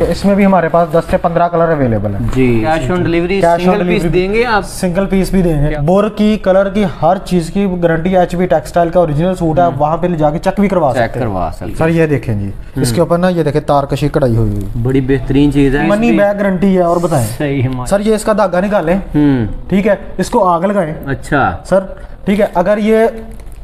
इसमें भी हमारे पास 10 से 15 कलर अवेलेबल है। जी cash on delivery single piece देंगे आप? सिंगल पीस भी देंगे। बोर की कलर की हर चीज़ की गारंटी एच बी टेक्सटाइल का ओरिजिनल सूट है वहाँ पे ले जाके चेक भी करवा चेक सकते हैं। करवा सकते सर ये देखें जी। इसके ऊपर ना ये देखें तारकशी कढ़ाई हुई हुई। बड़ी बेहतरीन चीज़ है मनी बैग गारंटी है और बताएँ। है सर ये इसका धागा निकालें। हम्म। ठीक है इसको आग लगाए। अच्छा। सर ठीक है अगर ये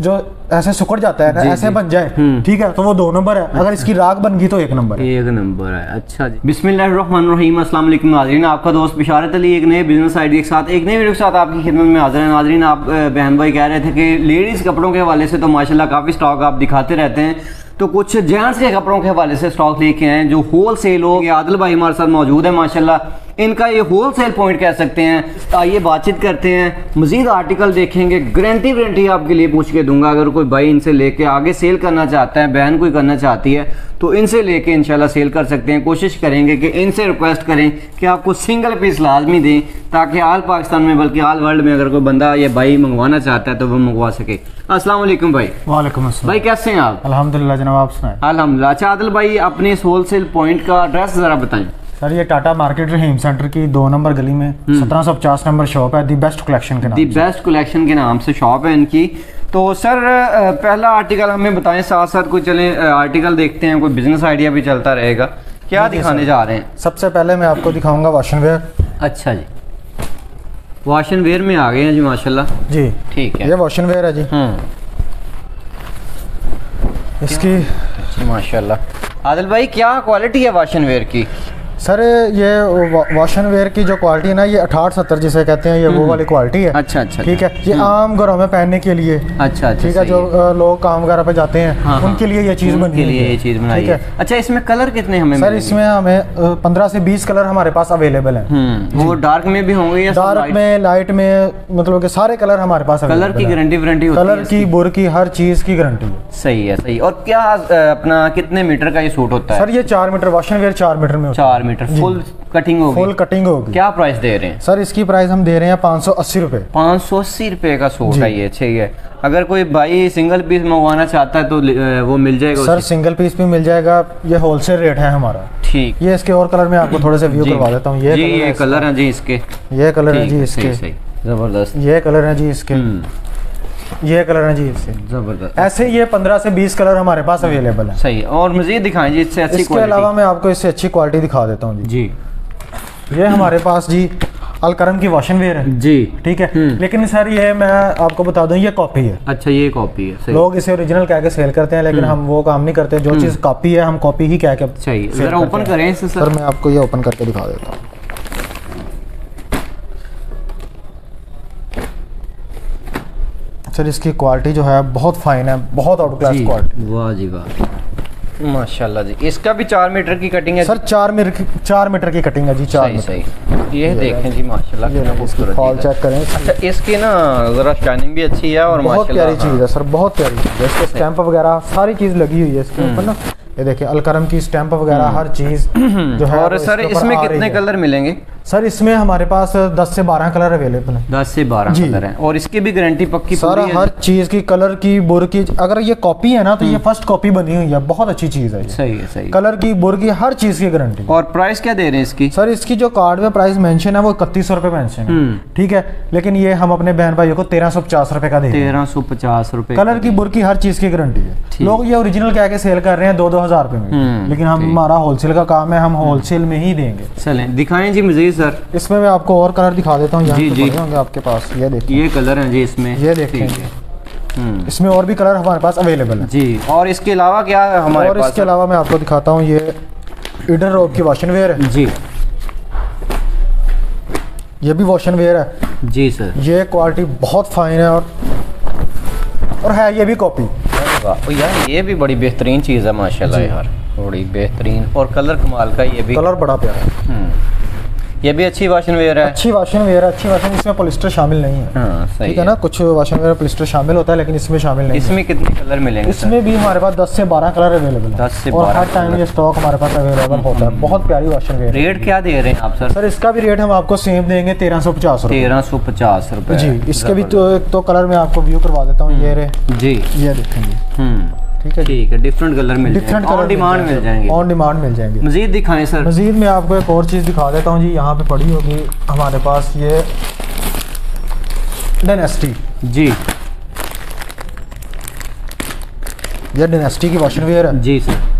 जो ऐसे सुकड़ जाता है ना ऐसे बन जाए हम्म। ठीक है तो वो दो नंबर है। अगर इसकी राग बन गई तो एक नंबर एक नंबर है। अच्छा जी। बिस्मिल्लाहिर्रहमानिर्रहीम अस्सलाम वालेकुम नाजरीन। आपका दोस्त बिशारत अली एक नए बिज़नेस आइडिया के साथ एक नए वीडियो के साथ आपकी खिदमत में हाजिर है। नाजरीन आप बहन भाई कह रहे थे कि लेडीज़ कपड़ों के हवाले से तो माशाल्लाह काफ़ी स्टॉक आप दिखाते रहते हैं। तो कुछ जेंट्स के कपड़ों के हवाले से स्टॉक लेके आए हैं जो होल सेल हो ये आदिल भाई हमारे साथ मौजूद है माशाल्लाह। इनका ये होल सेल पॉइंट कह सकते हैं। आइए बातचीत करते हैं। मजीद आर्टिकल देखेंगे। गारंटी वारंटी आपके लिए पूछ के दूँगा। अगर कोई भाई इनसे लेके आगे सेल करना चाहता है बहन कोई करना चाहती है तो इनसे लेके इंशाल्लाह सेल कर सकते हैं। कोशिश करेंगे कि इनसे रिक्वेस्ट करें कि आपको सिंगल पीस लाजमी दें ताकि आल पाकिस्तान में बल्कि आल वर्ल्ड में अगर कोई बंदा या भाई मंगवाना चाहता है तो वो मंगवा सके। अस्सलाम वालेकुम भाई। वालेकुम अस्सलाम। भाई कैसे हैं आप? अल्हम्दुलिल्लाह जनाब आप सुनाए। अल्हम्दुलिल्लाह। अच्छा आदिल भाई अपने इस होलसेल पॉइंट का एड्रेस ज़रा बताएँ। सर ये टाटा मार्केट रहीम सेंटर की दो नंबर गली में सत्रह सौ पचास नंबर शॉप है दी बेस्ट कलेक्शन के नाम से। बेस्ट कलेक्शन के नाम से शॉप है इनकी। तो सर पहला आर्टिकल हमें बताएँ साथ साथ कोई चले आर्टिकल देखते हैं कोई बिज़नेस आइडिया भी चलता रहेगा। क्या दिखाने जा रहे हैं? सबसे पहले मैं आपको दिखाऊँगा वाशन वेयर अच्छा जी। वॉशन वेयर में आ गए हैं जी माशाल्लाह। जी। ठीक है। ये वाशन वेयर है जी। हम्म इसकी जी माशाल्लाह। आदिल भाई क्या क्वालिटी है वॉशन वेयर की? सर ये वा- वाशन वेयर की जो क्वालिटी है ना ये अठारह सत्तर जिसे कहते हैं ये वो वाली क्वालिटी है। अच्छा अच्छा ठीक है? ये आम घरों में पहनने के लिए। अच्छा अच्छा ठीक है? जो लोग काम वगैरह पे जाते हैं हाँ, हाँ। उनके लिए ये चीज़ बनी लिए है। ये चीज़ बनाई ठीक है? अच्छा इसमें कलर कितने हमें सर इसमें हमें पंद्रह से बीस कलर हमारे पास अवेलेबल हैं। हम्म वो डार्क में भी होंगे डार्क में लाइट में मतलब कि सारे कलर हमारे पास कलर की गारंटी वारंटी कलर की बुर की हर चीज़ की गारंटी सही है सही। और क्या अपना कितने मीटर का ये सूट होता है? सर ये चार मीटर वाशन वेयर चार मीटर में चार मीटर फुल कटिंग होगी। फुल कटिंग होगी। क्या प्राइस दे रहे हैं? सर इसकी प्राइस हम दे रहे हैं पाँच सौ अस्सी रुपये पाँच सौ अस्सी रुपये का सूट है ये ठीक है। अगर कोई भाई सिंगल पीस मंगवाना चाहता है तो वो मिल जाएगा सर सिंगल पीस भी मिल जाएगा। ये होलसेल रेट है हमारा। ठीक। ये इसके और कलर में आपको थोड़े से व्यू करवा देता हूँ। ये कलर ये है कलर है जी इसके। ये कलर है जी इसके। ज़बरदस्त। ये कलर है जी इसके। ये कलर है जी इसके ज़बरदस्त। ऐसे ये पंद्रह से बीस कलर हमारे पास अवेलेबल है। सही और मजीद दिखाएँ जी इससे अच्छी इसके अलावा मैं आपको इससे अच्छी क्वालिटी दिखा देता हूँ जी। जी। ये हमारे पास जी अलकरम की वॉशन वेयर है। जी। ठीक है? हम्म। लेकिन सर ये मैं आपको बता दूँ ये कॉपी है। अच्छा ये कॉपी है। सही। लोग इसे ओरिजिनल कह के सेल करते हैं लेकिन हम वो काम नहीं करते। जो चीज़ कॉपी है हम कॉपी ही कह के सही। ओपन करें सर। मैं आपको ये ओपन करके दिखा देता हूँ। सर इसकी क्वालिटी जो है बहुत फाइन है बहुत आउट क्लास क्वालिटी वाह जी वाह। माशाल्लाह जी इसका भी चार मीटर की कटिंग है सर चार मीटर की चार मीटर की कटिंग है जी चार सही सही। ये देखें जी माशाल्लाह फॉल चेक करें। अच्छा इसकी ना ज़रा शाइनिंग भी अच्छी है और बहुत प्यारी चीज़ है सर बहुत प्यारी चीज़ है। इसके स्टैंप वगैरह सारी चीज़ लगी हुई है इसके ऊपर ना। ये देखिए अलकरम की स्टैंप वगैरह हर चीज़ जो है और सर इसमें कितने कलर मिलेंगे? सर इसमें हमारे पास 10 से 12 कलर अवेलेबल हैं। दस से बारह जी। कलर हैं। और इसकी भी गारंटी पक्की सर हर चीज़ की कलर की बुर की अगर ये कॉपी है ना तो ये फ़र्स्ट कॉपी बनी हुई है। बहुत अच्छी चीज़ है सही है सही कलर की बुर की हर चीज़ की गारंटी और प्राइस क्या दे रहे हैं इसकी? सर इसकी जो कार्ड में प्राइस मेंशन है वो इकतीस सौ रुपये मेंशन है। हम्म। ठीक है? लेकिन ये हम अपने बहन भाइयों को तेरह सौ पचास रुपये का दे तेरह सौ पचास रुपए कलर की बुर की हर चीज़ की गारंटी है। लोग ये ओरिजिनल कह के सेल कर रहे हैं दो दो हज़ार रुपये में। हम्म, लेकिन हम हमारा होलसेल का काम है हम होलसेल में ही देंगे। चलें दिखाएँ जी मजीद सर। इसमें मैं आपको और कलर दिखा देता हूँ जी, जी। होंगे आपके पास। ये देखिए। ये कलर हैं जी इसमें। ये देखें ठीक है। हम्म, इसमें और भी कलर हमारे पास अवेलेबल है। जी और इसके अलावा क्या है हमारे और पास इसके अलावा मैं आपको दिखाता हूँ ये ईडन रोब की वॉशन वेयर है। जी। ये भी वॉशन वेयर है। जी सर। ये क्वालिटी बहुत फाइन है और और है ये भी कॉपी यार ये भी बड़ी बेहतरीन चीज़ है माशाल्लाह यार। बड़ी बेहतरीन। और कलर कमाल का ये भी। कलर बड़ा प्यारा। है हम्म, ये भी अच्छी वाशन वेयर है। अच्छी वॉशन वेयर है अच्छी वॉशन इसमें पोलिस्टर शामिल नहीं है। हाँ सही ठीक है ना? कुछ वॉशन वेयर पोलिस्टर शामिल होता है लेकिन इसमें शामिल नहीं है। इसमें कितने कलर मिलेंगे इसमें भी हमारे पास 10 से 12 कलर अवेलेबल है। 10 से और हर टाइम ये स्टॉक हमारे पास अवेलेबल होता है। बहुत प्यारी वॉशन वेयर रेट क्या दे रहे हैं आप सर? सर इसका भी रेट हम आपको सेम देंगे तेरह सौ पचास तेरह सौ पचास रुपए। जी इसके भी तो एक तो कलर मैं आपको व्यू करवा देता हूँ। ये रे जी। ये देखेंगे। हम्म। ठीक है ठीक है डिफरेंट कलर मिल डिफरेंट कलर डिमांड मिल जाएँगे। ऑन डिमांड मिल जाएँगे। मजीद दिखाएँ सर मजीद मैं आपको एक और चीज़ दिखा देता हूँ जी यहाँ पे पड़ी होगी हमारे पास ये डेनेस्टी जी। ये डेनेस्टी की वॉशन वेयर है। जी सर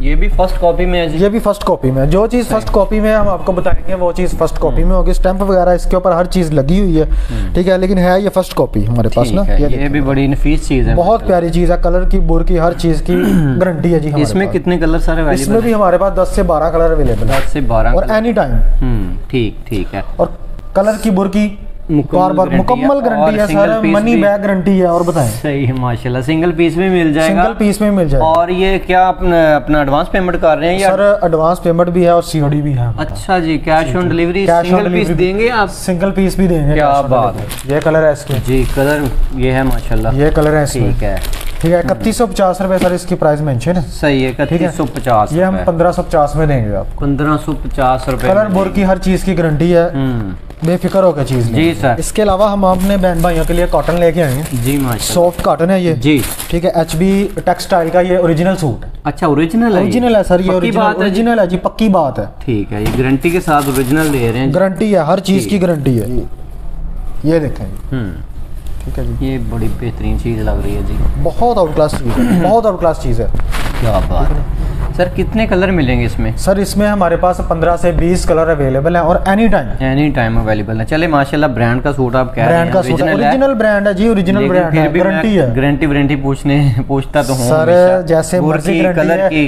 ये भी फ़र्स्ट कॉपी में है जी। ये भी फ़र्स्ट कॉपी में। जो चीज़ फ़र्स्ट कॉपी में है, हम आपको बताएँगे वो चीज़ फ़र्स्ट कॉपी में होगी। स्टैंप वगैरह इसके ऊपर हर चीज़ लगी हुई है। ठीक है लेकिन है ये फ़र्स्ट कॉपी हमारे पास ना। ये ये भी बड़ी नफीस चीज़ है। बहुत प्यारी चीज़ है। कलर की बुर की हर चीज़ की गारंटी है जी इसमें कितने कलर सारे इसमें भी हमारे पास 10 से 12 कलर अवेलेबल है। दस से बारह और एनी टाइम हम्म ठीक ठीक है। और कलर की बुर की मुकम्मल गारंटी मुकम्मल है गारंटी है सर मनी बैग गारंटी है और बताएँ। सही है माशाल्लाह। सिंगल पीस में मिल जाएगा। सिंगल पीस में मिल जाएगा। और ये क्या अपना अपना एडवांस पेमेंट कर रहे हैं या सर एडवांस पेमेंट भी है और सीओडी भी है अच्छा जी cash on delivery single piece देंगे आप? सिंगल पीस भी देंगे क्या बात है। ये कलर है इसके जी कलर ये है माशाल्लाह। ये कलर है ठीक है। ठीक है इकतीस सौ पचास रुपए सर इसकी प्राइस मेंशन है। सही है इकतीस सौ पचास ये हम पंद्रह सौ पचास में देंगे आपको। पंद्रह सौ पचास रुपए कलर बोर की हर चीज़ की गारंटी है। हम्म। बेफिक्र होकर चीज़ जी सर इसके अलावा हम अपने बहन भाइयों के लिए कॉटन लेके आए हैं। जी सॉफ्ट कॉटन है ये। जी। ठीक है एच बी टेक्सटाइल का ये ओरिजिनल सूट अच्छा ओरिजिनल है ओरिजिनल है सर ये ओरिजिनल है जी? पक्की बात है। ठीक है ये गारंटी के साथ ओरिजिनल दे रहे हैं गारंटी है हर चीज़ की गारंटी है। ये देखें। हम्म। ठीक है जी। ये बड़ी बेहतरीन चीज़ लग रही है जी। बहुत आउट क्लास चीज़ है। बहुत आउट क्लास चीज़ है। क्या बात है। सर कितने कलर मिलेंगे इसमें? सर इसमें हमारे पास 15 से 20 कलर अवेलेबल हैं और any time any time available है। चले माशाल्लाह ब्रांड का सूट आप कह रहे हैं। ब्रांड का सूट original। ओरिजिनल ब्रांड है जी ओरिजिनल ब्रांड है। गारंटी है। गारंटी वारंटी पूछने पूछता तो हूँ सर, जैसे मर्ज़ी कलर की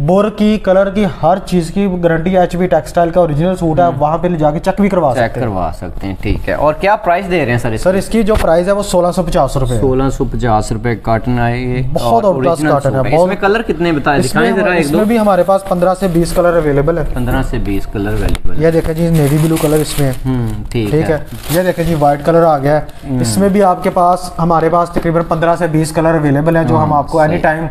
बोर की कलर की हर चीज़ की गारंटी एच बी टेक्सटाइल का ओरिजिनल सूट है आप वहाँ पे ले जाके चेक भी करवा चेक करवा सकते हैं ठीक है। और क्या प्राइस दे रहे हैं सर सर इसकी? जो प्राइस है वो सोलह सौ पचास रुपए सोलह सौ पचास रुपए कार्टन आए बहुत और original है, बहुत- इसमें कलर कितने बताए इसमें भी हमारे पास पंद्रह से बीस कलर अवेलेबल है। पंद्रह से बीस कलर अवेलेबल ये देखें जी नेवी ब्लू कलर इसमें हम्म ठीक ठीक है। ये देखें जी व्हाइट कलर आ गया है। इसमें भी आपके पास हमारे पास तकरीबन पंद्रह से बीस कलर अवेलेबल है जो हम आपको एनी टाइम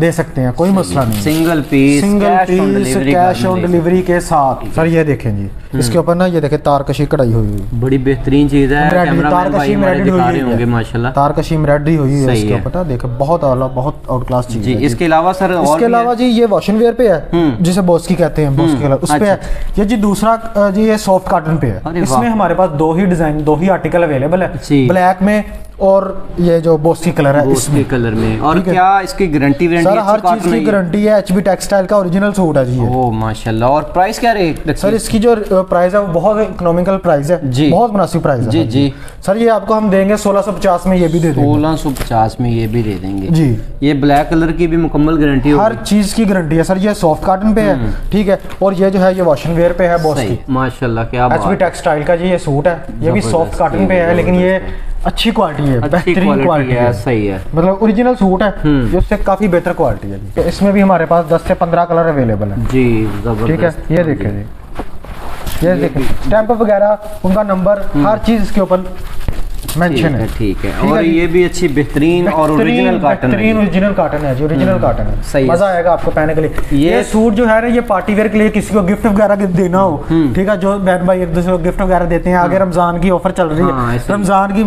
दे सकते हैं कोई मसला नहीं single piece single piece cash on delivery के साथ। सर ये देखें जी इसके ऊपर ना ये देखें तारकशी कढ़ाई हुई हुई। बड़ी बेहतरीन चीज़ है Embroidery, कैमरा तार भाई कशी हमारे embroidery दिखा हुई होंगे माशाल्लाह। तारकशी एम्ब्रॉयडरी हुई है इसके ऊपर ना देखें बहुत आला बहुत आउट क्लास चीज़ है इसके अलावा सर इसके अलावा जी ये वॉशन वेयर पे है हम्म। जिसे बॉस्की कहते हैं बॉस्की कलर। उस पे है। ये जी दूसरा जी ये सॉफ्ट कॉटन पे है। इसमें हमारे पास दो ही डिज़ाइन दो ही आर्टिकल अवेलेबल है। ब्लैक में और ये जो बॉस्की कलर है इसमें। कलर में। और क्या इसकी गारंटी सर वारंटी हर चीज़ की गारंटी है एचबी टेक्सटाइल का ओरिजिनल सूट है जी ओ माशाल्लाह। और प्राइस क्या रेट सर इसकी जो प्राइस है वो बहुत इकोनॉमिकल प्राइस है। जी। बहुत मुनासिब प्राइस है जी, जी। सर ये आपको हम देंगे 1650 में ये भी दे देंगे। सोलह सौ पचास में ये भी दे देंगे। जी। ये ब्लैक कलर की भी मुकम्मल गारंटी हर चीज़ की गारंटी है। सर ये सॉफ्ट कॉटन पे है ठीक है? और ये जो है ये वॉशन वेयर पे है बॉस की। माशाल्लाह क्या एचबी टेक्सटाइल का जी ये सूट है। ये भी सॉफ्ट कॉटन पे है लेकिन ये अच्छी क्वालिटी है बेहतरीन क्वालिटी है सही है। मतलब ओरिजिनल सूट है हम्म। जो उससे काफ़ी बेहतर क्वालिटी है। तो इसमें भी हमारे पास 10 से 15 कलर अवेलेबल है। जी ठीक है ये देखे। जी। ये देखें। स्टैंप वगैरह उनका नंबर हर चीज़ इसके ऊपर मेंशन है है। ठीक है और ये भी अच्छी बेहतरीन और ओरिजिनल कॉटन बेहतरीन ओरिजिनल कॉटन है जी ओरिजिनल कॉटन है। सही मज़ा आएगा आपको पहनने के लिए। ये- सूट जो है ना ये पार्टी वेयर के लिए किसी को गिफ्ट वगैरह देना हो। ठीक है जो बहन भाई एक दूसरे को गिफ्ट वगैरह देते हैं आगे रमज़ान की ऑफ़र चल रही हाँ, है रमज़ान की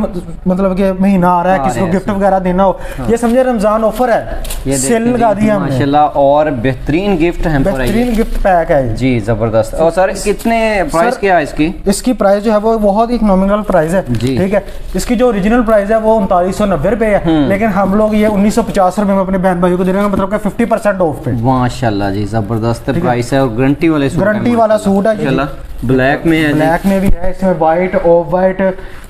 मतलब कि महीना आ रहा है किसी को गिफ्ट वगैरह देना हो। ये समझे रमज़ान ऑफ़र है। सेल लगा जी, दी है। माशाल्लाह और बेहतरीन गिफ्ट है बेहतरीन गिफ्ट पैक है जी ज़बरदस्त। और सर कितने प्राइस क्या है इसकी? इसकी प्राइस जो है वो बहुत ही इकोनॉमिकल प्राइस है ठीक है? इसकी जो ओरिजिनल प्राइस है वो उनतालीस सौ नब्बे रुपए है। लेकिन हम लोग ये उन्नीस सौ पचास रुपए में अपने बहन भाइयों को दे रहे हैं मतलब फिफ्टी परसेंट ऑफ़ पे। माशाल्लाह जी ज़बरदस्त प्राइस है? और गारंटी वाले गारंटी वाला सूट है ब्लैक में है ब्लैक में भी है इसमें white off white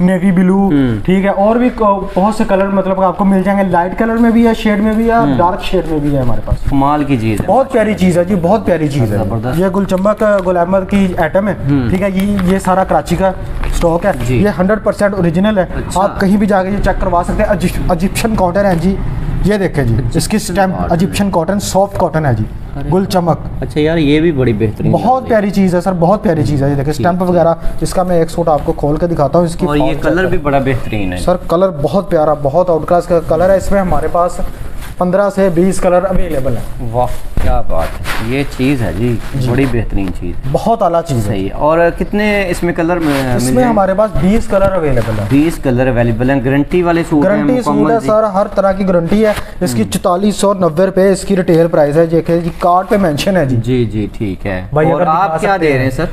navy blue ठीक है? और भी बहुत से कलर मतलब आपको मिल जाएँगे। लाइट कलर में भी है शेड में भी है डार्क शेड में भी है हमारे पास। कमाल की चीज़ है। बहुत प्यारी चीज़ है जी बहुत प्यारी चीज़ है। ज़बरदस्त। ये गुलचंबक गुल अहमद की आइटम है ठीक है? ये ये सारा कराची का स्टॉक है। ये हंड्रेड परसेंट ओरिजिनल है। अच्छा। आप कहीं भी जाके ये चेक करवा सकते हैं। अजिप- इजिप्शियन कॉटन है जी। ये देखें जी इसकी stamp. Egyptian cotton soft cotton है जी। गुल चमक अच्छा यार ये भी बड़ी बेहतरीन बहुत प्यारी चीज़ है सर बहुत प्यारी चीज़ है। ये देखिए स्टैम्प वगैरह इसका मैं एक सूट आपको खोल के दिखाता हूँ इसकी और ये कलर भी बड़ा बेहतरीन है। सर कलर बहुत प्यारा बहुत आउट क्लास का कलर है। इसमें हमारे पास 15 से 20 कलर अवेलेबल है। वाह क्या बात है। ये चीज़ है जी जी। बड़ी बेहतरीन चीज़। बहुत आला चीज़ है। सही है। और कितने इसमें कलर में इसमें हमारे पास 20 कलर अवेलेबल है। बीस कलर अवेलेबल है। गारंटी वाले सूट गारंटी सूट है सर हर तरह की गारंटी है। इसकी चौतालीस सौ नब्बे रुपए इसकी रिटेल प्राइस है। देखिए जी कार्ड पे मेंशन है जी। जी जी ठीक है। भाई और आप क्या दे रहे हैं सर?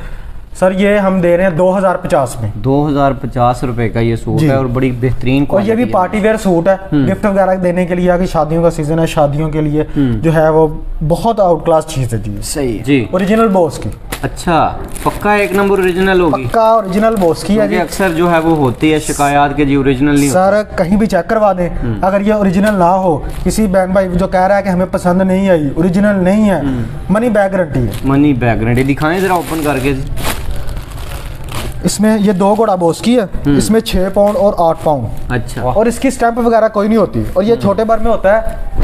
सर ये हम दे रहे हैं दो हज़ार पचास में। दो हज़ार पचास रुपए का ये सूट है और बड़ी बेहतरीन और ये भी पार्टी वेयर सूट है। गिफ्ट वगैरह देने के लिए आगे शादियों का सीज़न है शादियों के लिए जो है वो बहुत आउट क्लास चीज़ है जी। सही जी। ओरिजिनल बॉस की। अच्छा पक्का एक नंबर ओरिजिनल होगी? पक्का ओरिजिनल बॉस की है अक्सर जो है वो होती है शिकायत के जी ओरिजिनल नहीं सर कहीं भी चेक करवा दें। अगर ये ओरिजिनल ना हो किसी बहन भाई जो कह रहा है कि हमें पसंद नहीं आई ओरिजिनल नहीं है मनी बैग गारंटी है। मनी बैग गारंटी दिखाएँ जरा ओपन करके। इसमें ये दो घोड़ा बोस की है। इसमें छह पाउंड और आठ पाउंड। अच्छा। और इसकी स्टैंप वगैरह कोई नहीं होती। और ये छोटे भर में होता है।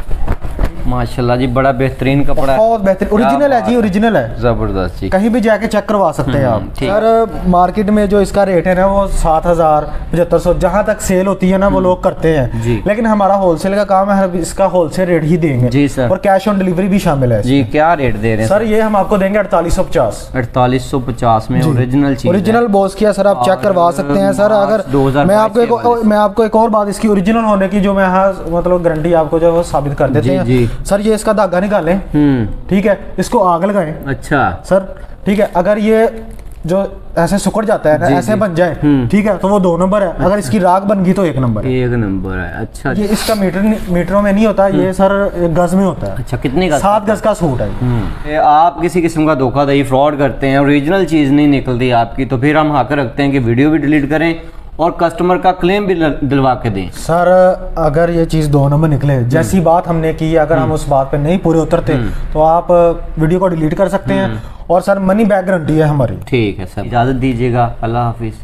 माशाल्लाह जी बड़ा बेहतरीन कपड़ा है। बहुत बेहतरीन। ओरिजिनल है जी ओरिजिनल है। ज़बरदस्त जी। कहीं भी जाके चेक करवा सकते हैं हम्म, आप ठीक। सर मार्केट में जो इसका रेट है ना वो सात हज़ार पचहत्तर सौ जहाँ तक सेल होती है ना वो लोग करते हैं। हम्म। लेकिन हमारा होलसेल का काम है इसका होलसेल रेट ही देंगे। जी, सर। और कैश ऑन डिलीवरी भी शामिल है जी क्या रेट दे रहे हैं सर ये हम आपको देंगे अड़तालीस सौ पचास। अड़तालीस सौ पचास में ओरिजिनल चीज़ ओरिजिनल बॉस किया सर आप चेक करवा सकते हैं सर। अगर 2022 मैं आपको मैं आपको एक और बात इसकी ओरिजिनल होने की जो मैं मतलब गारंटी आपको जो साबित कर देते हैं। सर ये इसका धागा निकालें। हम्म। ठीक है? इसको आग लगाएँ। अच्छा। सर ठीक है? अगर ये जो ऐसे सुकड़ जाता है ना ऐसे। बन जाए हम्म। ठीक है? तो वो दो नंबर है। अगर इसकी राग बन गई तो एक नंबर है। एक नंबर है। अच्छा ये इसका मीटर मीटरों में नहीं होता ये सर गज में होता है। अच्छा कितने का सात गज का सूट है ये। हम्म। आप किसी किस्म का धोखाधड़ी फ्रॉड करते हैं ओरिजिनल चीज़ नहीं निकलती आपकी तो फिर हम हक रखते हैं कि वीडियो भी डिलीट करें और कस्टमर का क्लेम भी दिलवा के दें। सर अगर ये चीज़ दोनों में निकले जैसी बात हमने की अगर हम उस बात पे नहीं पूरे उतरते तो आप वीडियो को डिलीट कर सकते हैं। और सर मनी बैक गारंटी है हमारी। ठीक है सर। इजाज़त दीजिएगा। अल्लाह हाफिज़।